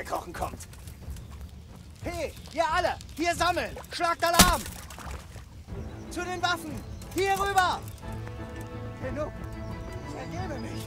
gekrochen kommt. Hey, ihr alle, hier sammeln! Schlagt Alarm! Zu den Waffen! Hier rüber! Genug! Ich ergebe mich!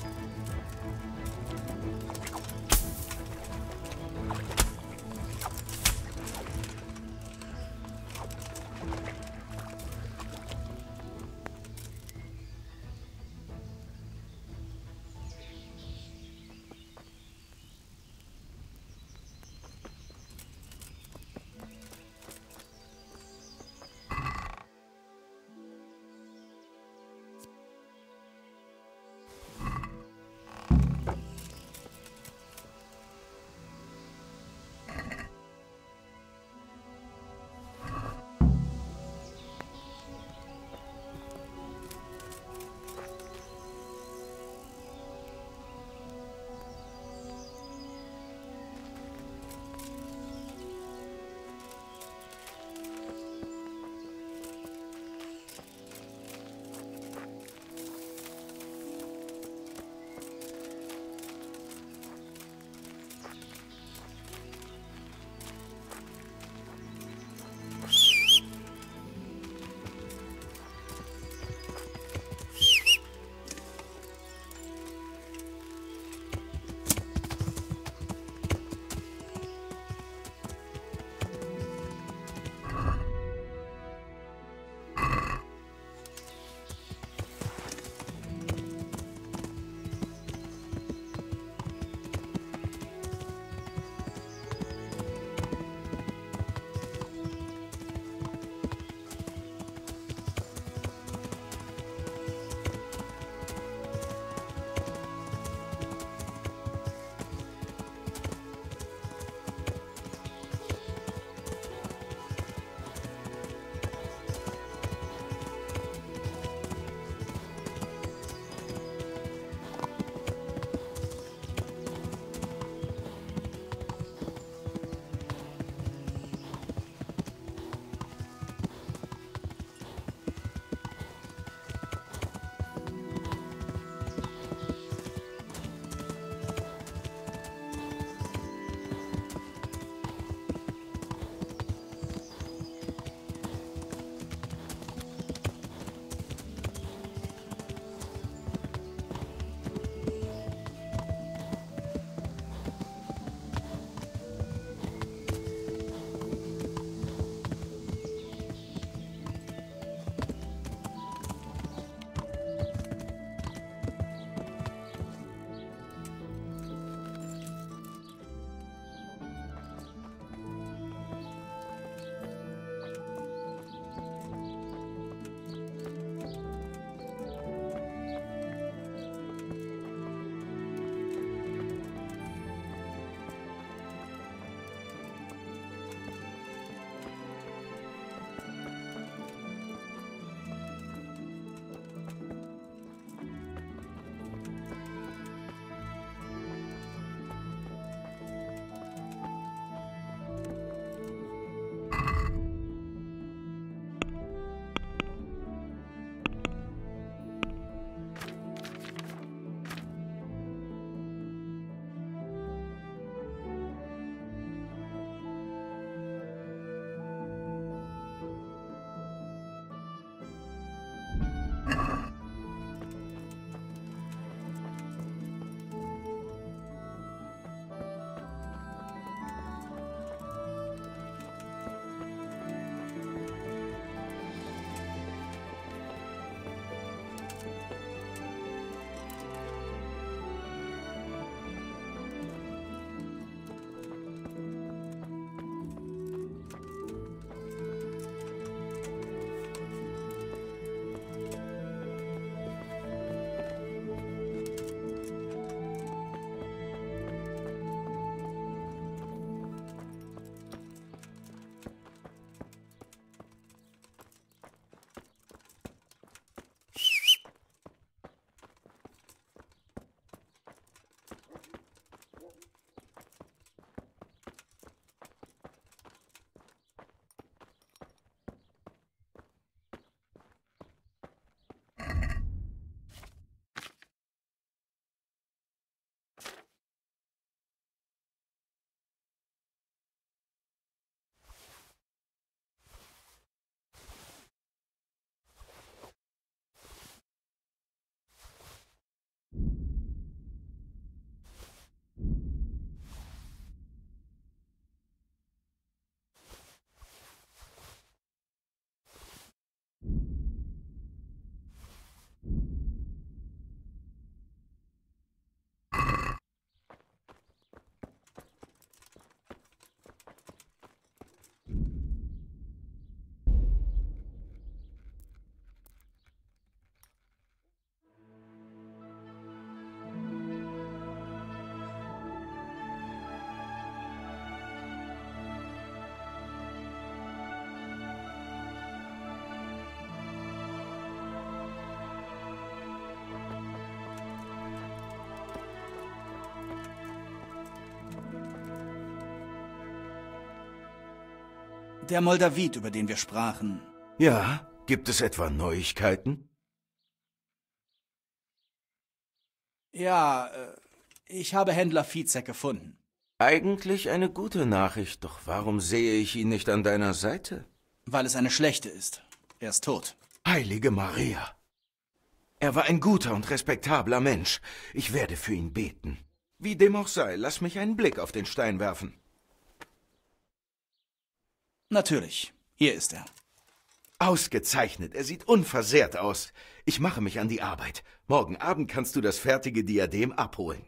Der Moldawit, über den wir sprachen. Ja, gibt es etwa Neuigkeiten? Ja, äh, ich habe Händler Vizek gefunden. Eigentlich eine gute Nachricht, doch warum sehe ich ihn nicht an deiner Seite? Weil es eine schlechte ist. Er ist tot. Heilige Maria. Er war ein guter und respektabler Mensch. Ich werde für ihn beten. Wie dem auch sei, lass mich einen Blick auf den Stein werfen. Natürlich. Hier ist er. Ausgezeichnet. Er sieht unversehrt aus. Ich mache mich an die Arbeit. Morgen Abend kannst du das fertige Diadem abholen.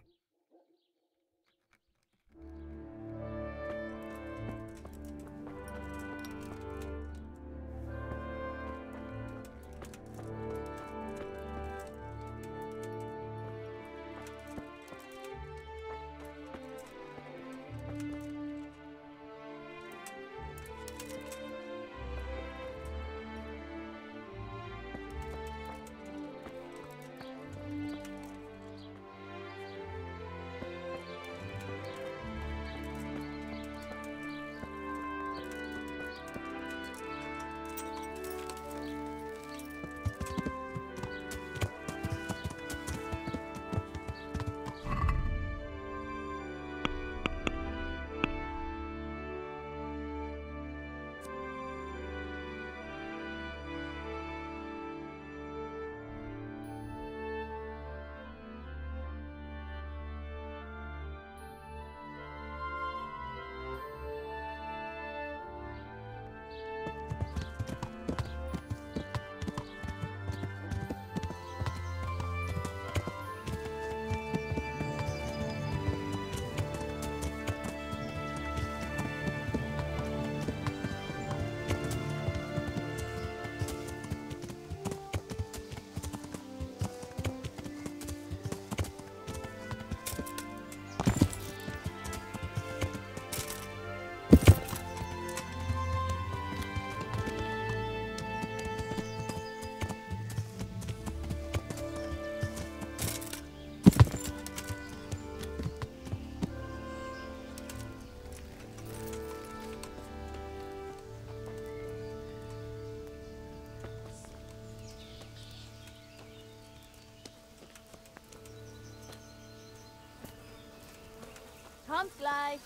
Kommt gleich.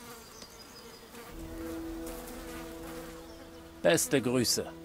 Beste Grüße.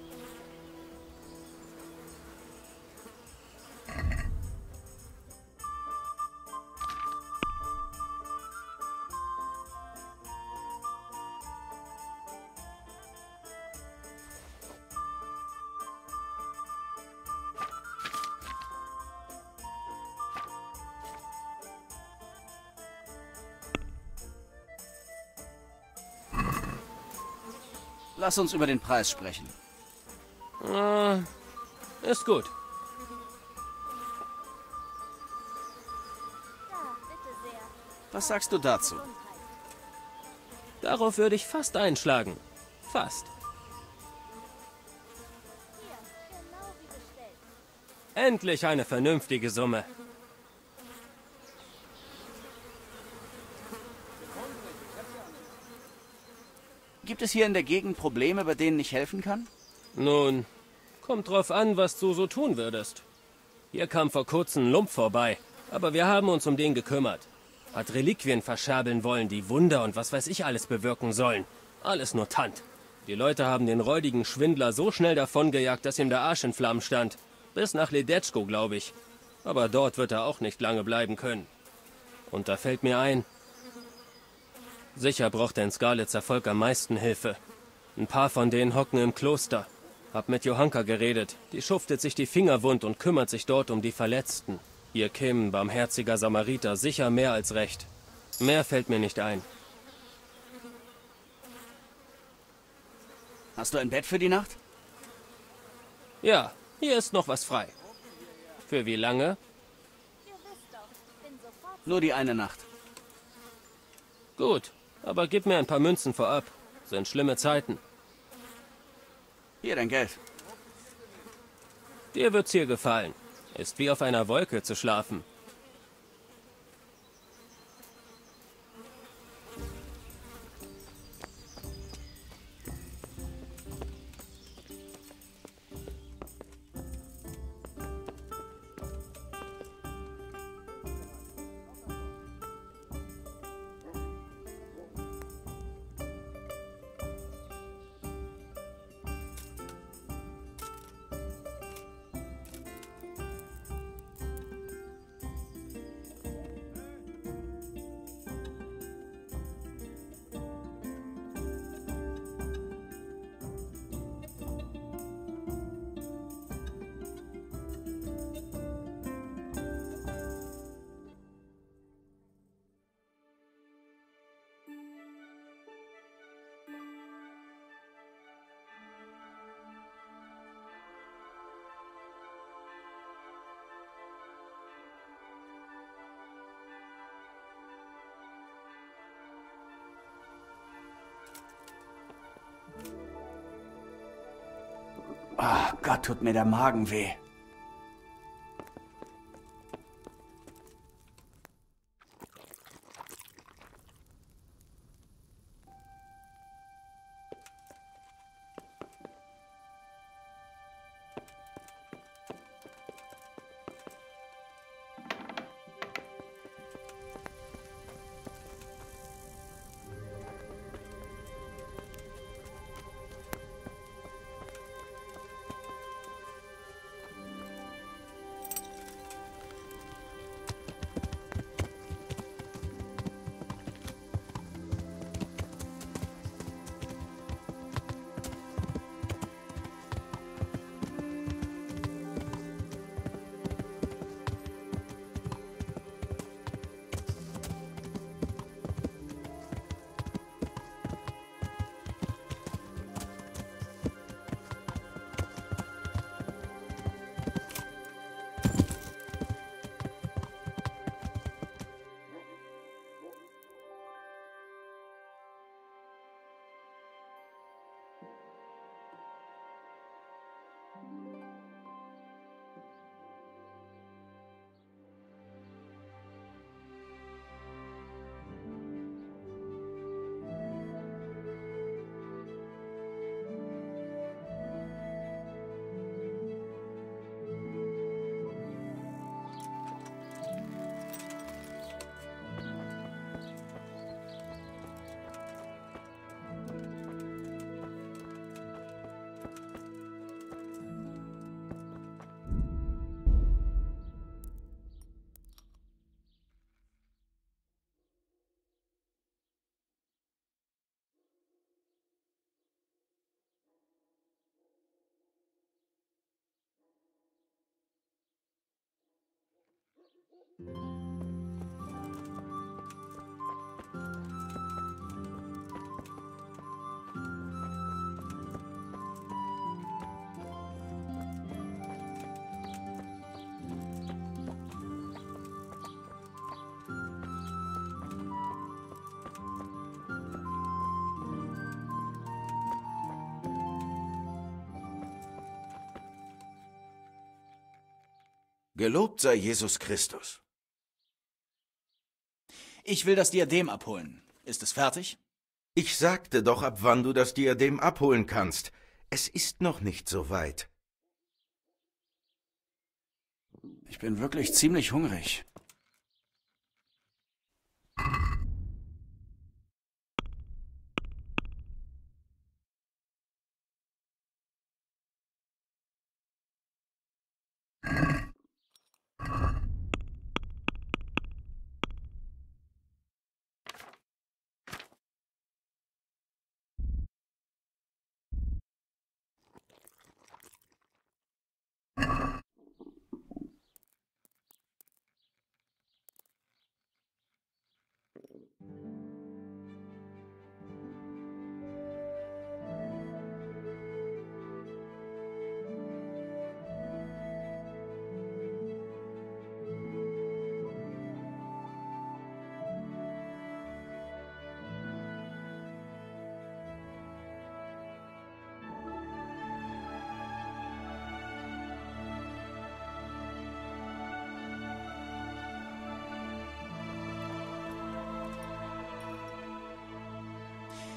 Lass uns über den Preis sprechen. Äh, ist gut. Was sagst du dazu? Darauf würde ich fast einschlagen. Fast. Endlich eine vernünftige Summe. Gibt es hier in der Gegend Probleme, bei denen ich helfen kann? Nun, kommt drauf an, was du so tun würdest. Hier kam vor kurzem ein Lump vorbei, aber wir haben uns um den gekümmert. Hat Reliquien verscherbeln wollen, die Wunder und was weiß ich alles bewirken sollen. Alles nur Tant. Die Leute haben den räudigen Schwindler so schnell davongejagt, dass ihm der Arsch in Flammen stand. Bis nach Ledetschko, glaube ich. Aber dort wird er auch nicht lange bleiben können. Und da fällt mir ein, Sicher braucht der in Skalitzer Volk am meisten Hilfe. Ein paar von denen hocken im Kloster. Hab mit Johanka geredet. Die schuftet sich die Finger wund und kümmert sich dort um die Verletzten. Ihr Kim, barmherziger Samariter, sicher mehr als recht. Mehr fällt mir nicht ein. Hast du ein Bett für die Nacht? Ja, hier ist noch was frei. Für wie lange? Nur die eine Nacht. Gut, aber gib mir ein paar Münzen vorab. Sind schlimme Zeiten. Hier dein Geld. Dir wird's hier gefallen. Ist wie auf einer Wolke zu schlafen. Ah, Gott, tut mir der Magen weh. Gelobt sei Jesus Christus. Ich will das Diadem abholen. Ist es fertig? Ich sagte doch, ab wann du das Diadem abholen kannst. Es ist noch nicht so weit. Ich bin wirklich ziemlich hungrig.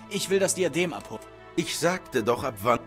Ich will das Diadem abholen. Ich sagte doch, ab wann...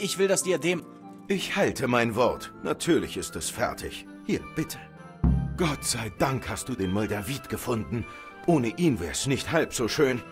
Ich will das Diadem... Ich halte mein Wort. Natürlich ist es fertig. Hier, bitte. Gott sei Dank hast du den Moldavit gefunden. Ohne ihn wär's nicht halb so schön.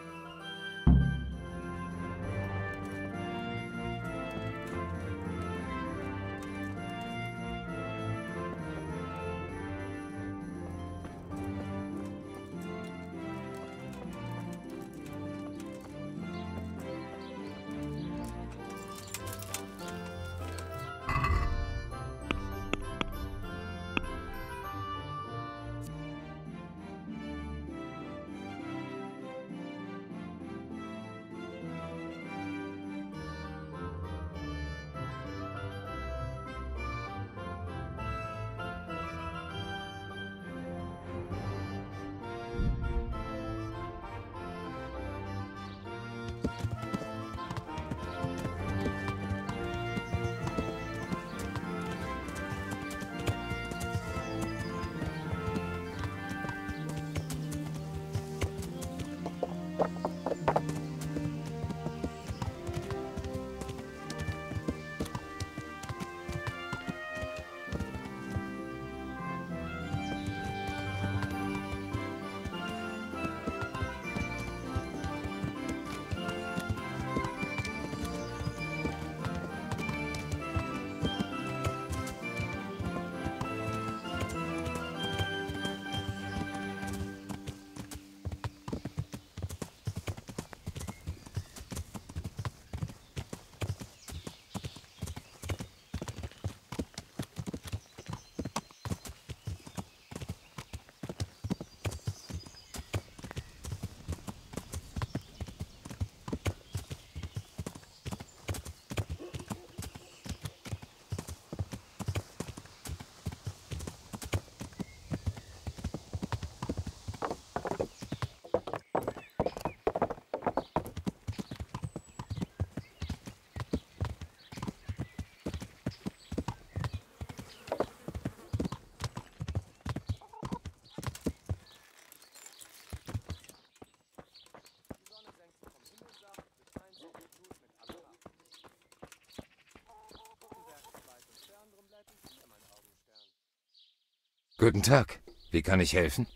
Guten Tag. Wie kann ich helfen?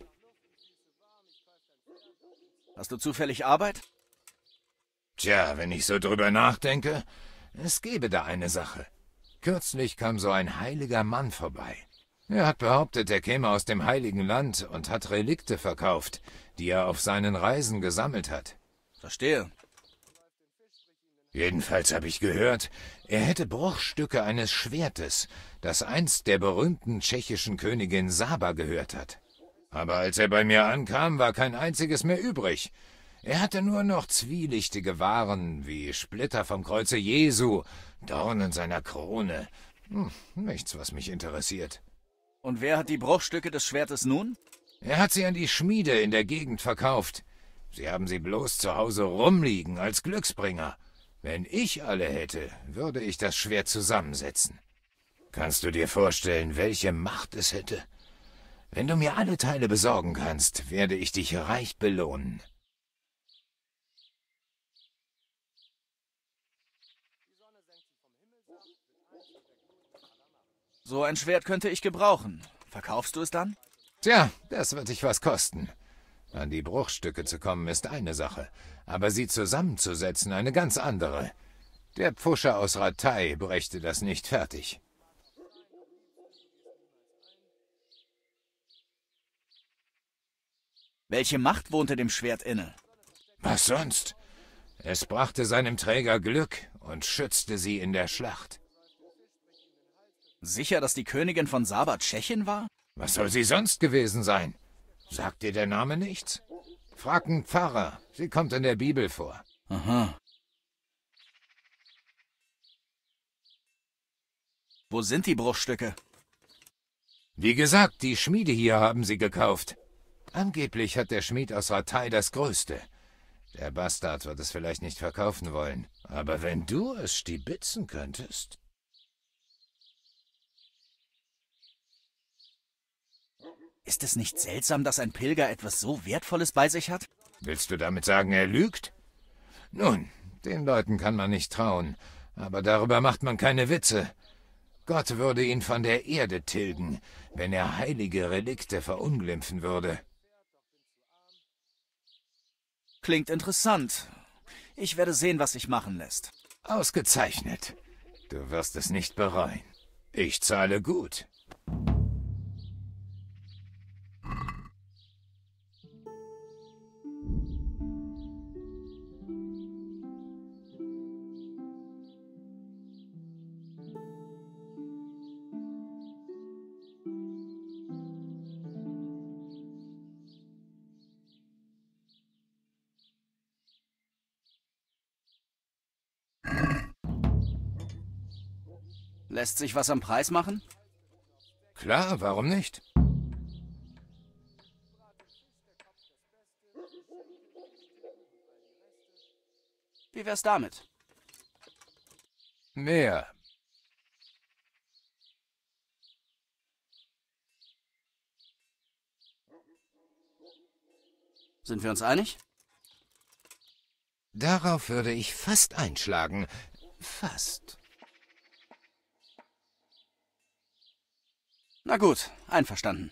Hast du zufällig Arbeit? Tja, wenn ich so drüber nachdenke, es gäbe da eine Sache. Kürzlich kam so ein heiliger Mann vorbei. Er hat behauptet, er käme aus dem heiligen Land und hat Relikte verkauft, die er auf seinen Reisen gesammelt hat. Verstehe. Jedenfalls habe ich gehört, er hätte Bruchstücke eines Schwertes, das einst der berühmten tschechischen Königin Saba gehört hat. Aber als er bei mir ankam, war kein einziges mehr übrig. Er hatte nur noch zwielichtige Waren wie Splitter vom Kreuze Jesu, Dornen seiner Krone. Hm, nichts, was mich interessiert. Und wer hat die Bruchstücke des Schwertes nun? Er hat sie an die Schmiede in der Gegend verkauft. Sie haben sie bloß zu Hause rumliegen als Glücksbringer. Wenn ich alle hätte, würde ich das Schwert zusammensetzen. Kannst du dir vorstellen, welche Macht es hätte? Wenn du mir alle Teile besorgen kannst, werde ich dich reich belohnen. So ein Schwert könnte ich gebrauchen. Verkaufst du es dann? Tja, das wird dich was kosten. An die Bruchstücke zu kommen ist eine Sache, aber sie zusammenzusetzen eine ganz andere. Der Pfuscher aus Ratei brächte das nicht fertig. Welche Macht wohnte dem Schwert inne? Was sonst? Es brachte seinem Träger Glück und schützte sie in der Schlacht. Sicher, dass die Königin von Saba Tschechin war? Was soll sie sonst gewesen sein? Sagt dir der Name nichts? Frag einen Pfarrer. Sie kommt in der Bibel vor. Aha. Wo sind die Bruchstücke? Wie gesagt, die Schmiede hier haben sie gekauft. Angeblich hat der Schmied aus Ratei das Größte. Der Bastard wird es vielleicht nicht verkaufen wollen. Aber wenn du es stibitzen könntest... Ist es nicht seltsam, dass ein Pilger etwas so Wertvolles bei sich hat? Willst du damit sagen, er lügt? Nun, den Leuten kann man nicht trauen. Aber darüber macht man keine Witze. Gott würde ihn von der Erde tilgen, wenn er heilige Relikte verunglimpfen würde. Klingt interessant. Ich werde sehen, was sich machen lässt. Ausgezeichnet. Du wirst es nicht bereuen. Ich zahle gut. Lässt sich was am Preis machen? Klar, warum nicht? Wie wär's damit? Mehr. Sind wir uns einig? Darauf würde ich fast einschlagen. Fast. Na gut, einverstanden.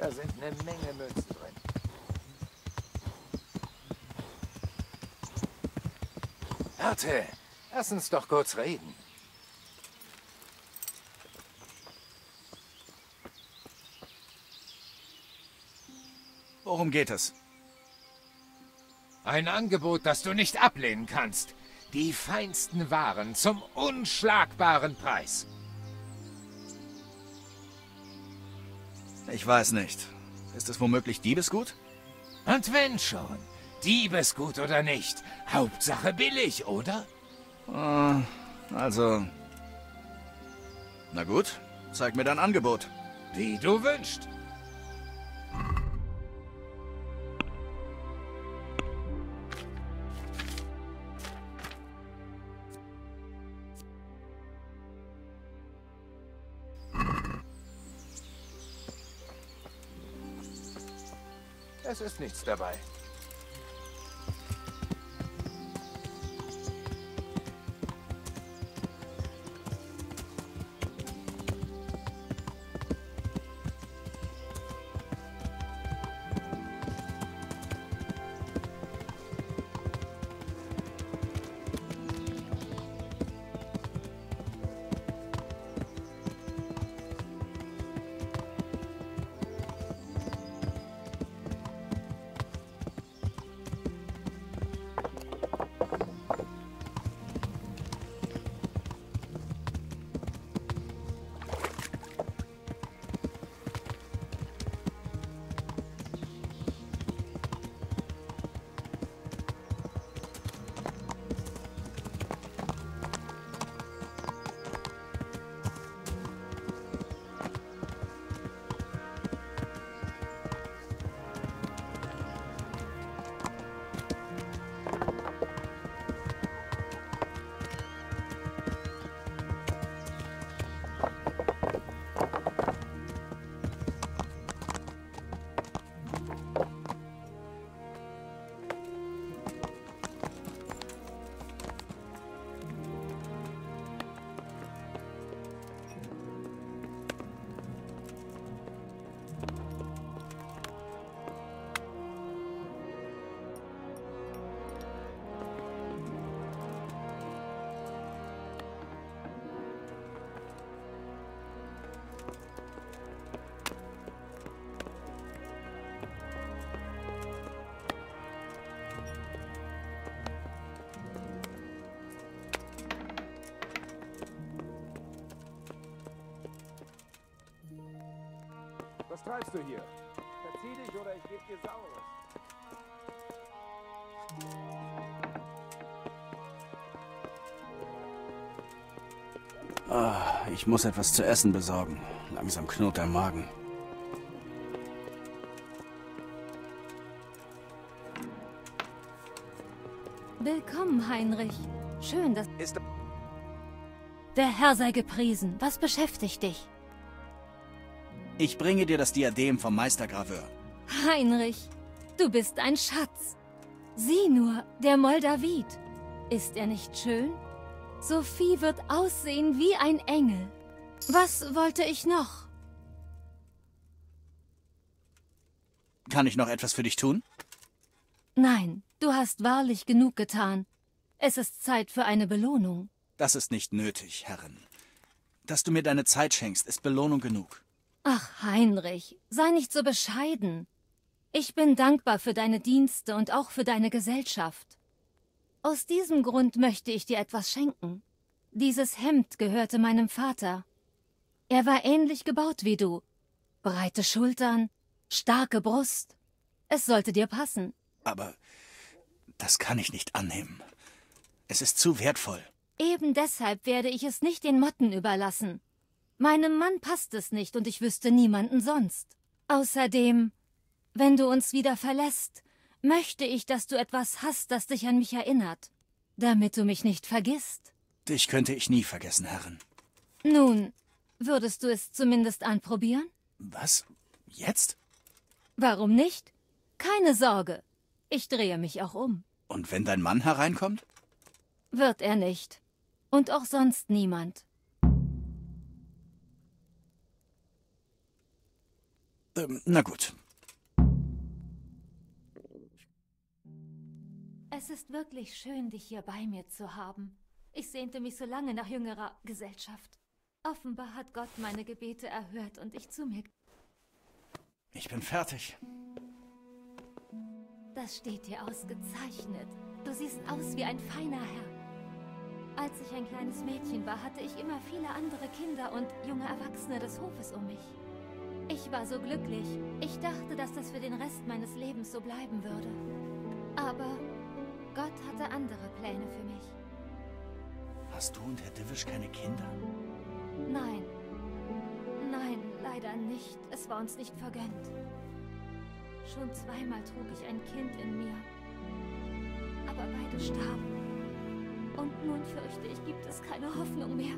Da sind eine Menge Münzen drin. Warte, lass uns doch kurz reden. Worum geht es? Ein Angebot, das du nicht ablehnen kannst. Die feinsten Waren zum unschlagbaren Preis. Ich weiß nicht. Ist es womöglich Diebesgut? Und wenn schon, Diebesgut oder nicht, Hauptsache billig, oder? Äh, also... Na gut, zeig mir dein Angebot. Wie du wünschst. Es ist nichts dabei. Treibst du hier? Verzieh dich oder ich gebe dir Saures. Ah, ich muss etwas zu essen besorgen. Langsam knurrt der Magen. Willkommen, Heinrich. Schön, dass... Ist Der Herr sei gepriesen. Was beschäftigt dich? Ich bringe dir das Diadem vom Meistergraveur. Heinrich, du bist ein Schatz. Sieh nur, der Moldavit. Ist er nicht schön? Sophie wird aussehen wie ein Engel. Was wollte ich noch? Kann ich noch etwas für dich tun? Nein, du hast wahrlich genug getan. Es ist Zeit für eine Belohnung. Das ist nicht nötig, Herrin. Dass du mir deine Zeit schenkst, ist Belohnung genug. Ach, Heinrich, sei nicht so bescheiden. Ich bin dankbar für deine Dienste und auch für deine Gesellschaft. Aus diesem Grund möchte ich dir etwas schenken. Dieses Hemd gehörte meinem Vater. Er war ähnlich gebaut wie du. Breite Schultern, starke Brust. Es sollte dir passen. Aber das kann ich nicht annehmen. Es ist zu wertvoll. Eben deshalb werde ich es nicht den Motten überlassen. Meinem Mann passt es nicht und ich wüsste niemanden sonst. Außerdem, wenn du uns wieder verlässt, möchte ich, dass du etwas hast, das dich an mich erinnert, damit du mich nicht vergisst. Dich könnte ich nie vergessen, Herrin. Nun, würdest du es zumindest anprobieren? Was? Jetzt? Warum nicht? Keine Sorge. Ich drehe mich auch um. Und wenn dein Mann hereinkommt? Wird er nicht. Und auch sonst niemand. Ähm, na gut. Es ist wirklich schön, dich hier bei mir zu haben. Ich sehnte mich so lange nach jüngerer Gesellschaft. Offenbar hat Gott meine Gebete erhört und ich zu mir. Ich bin fertig. Das steht dir ausgezeichnet. Du siehst aus wie ein feiner Herr. Als ich ein kleines Mädchen war, hatte ich immer viele andere Kinder und junge Erwachsene des Hofes um mich. Ich war so glücklich. Ich dachte, dass das für den Rest meines Lebens so bleiben würde. Aber Gott hatte andere Pläne für mich. Hast du und Herr Divisch keine Kinder? Nein. Nein, leider nicht. Es war uns nicht vergönnt. Schon zweimal trug ich ein Kind in mir. Aber beide starben. Und nun fürchte ich, gibt es keine Hoffnung mehr.